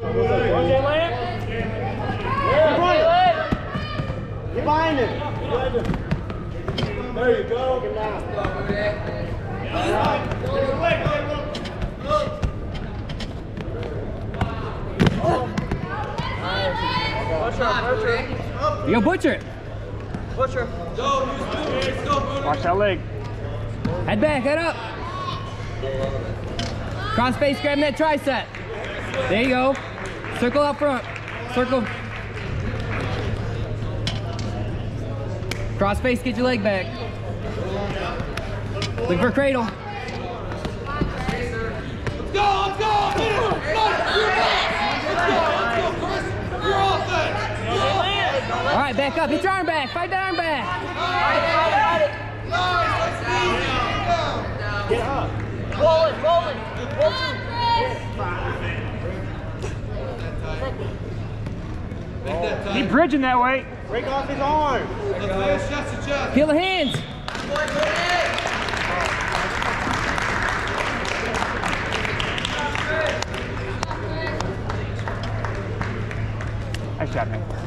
RJ Lamb. Get behind him. There you go. Take down. You go butcher it. Watch that leg. Head back, head up. Cross face, grab that tricep. There you go. Circle up front. Circle. Cross face, get your leg back. Look for a cradle. All right, back up. Hit your arm back. Fight that arm back. Roll it, roll it. Roll Keep bridging that way. Break off his arm. Feel the hands. Nice job, man.